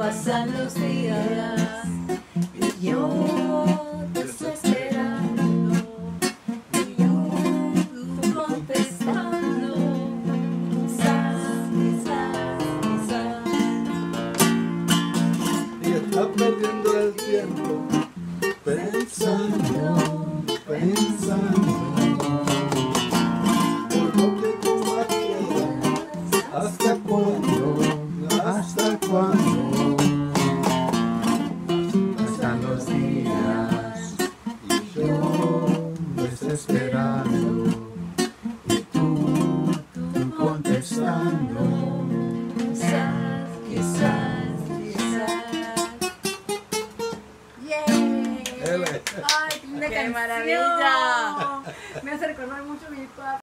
Pasan los días y yo desesperando y yo contestando quizás, quizás, quizás Y está perdiendo el tiempo pensando, pensando. Por lo que tú más ¿hasta cuándo? Desesperando y tú, tú contestando. quizás, quizás, quizás ¡Yay! Ele. ¡Ay, qué ¡Qué maravilla! Me hace recordar mucho a mi papá.